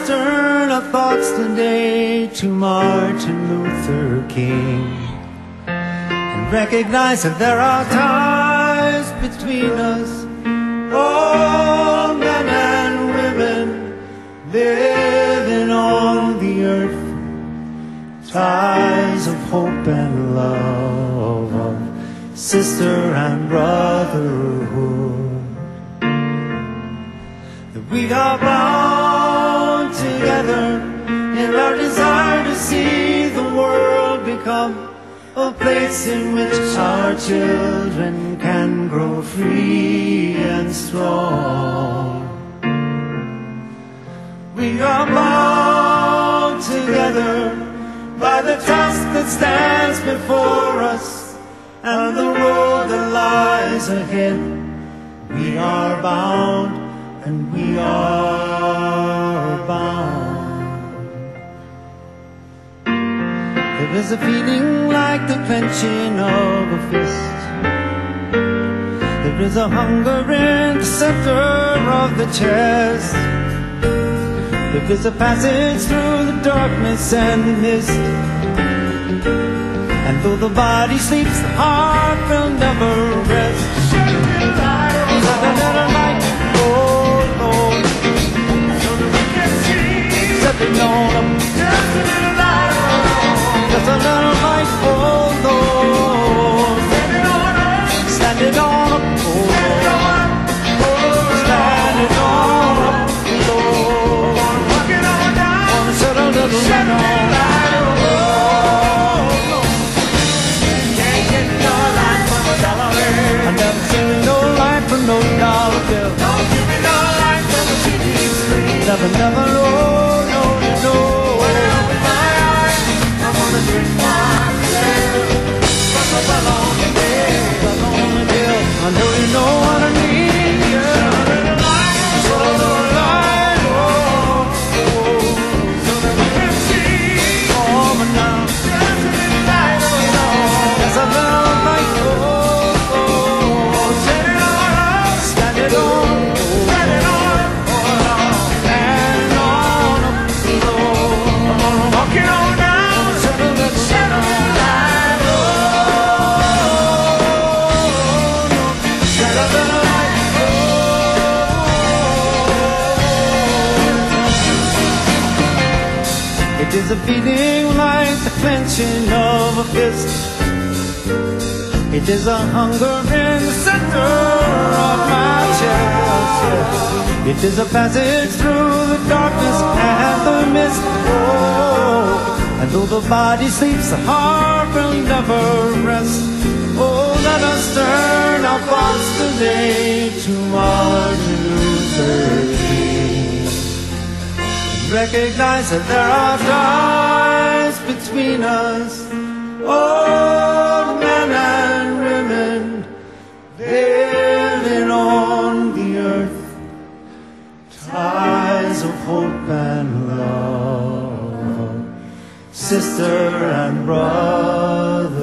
turn our thoughts today to Martin Luther King and recognize that there are ties between us, all men and women living on the earth, ties of hope and love, of sister and brotherhood. That we are bound together in our desire to see the world become a place in which our children can grow free and strong. We are bound together by the task that stands before us and the road that lies ahead. We are bound and we are There is a feeling like the clenching of a fist. There is a hunger in the center of the chest. There is a passage through the darkness and mist. And though the body sleeps, the heart will never rest. Screen. Never, never, is a feeling like the clenching of a fist. It is a hunger in the center of my chest. It is a passage through the darkness and the mist. Oh, and though the body sleeps, the heart will never rest. Oh, let us turn Recognize that there are ties between us. Old men and women living on the earth, ties of hope and love, sister and brother.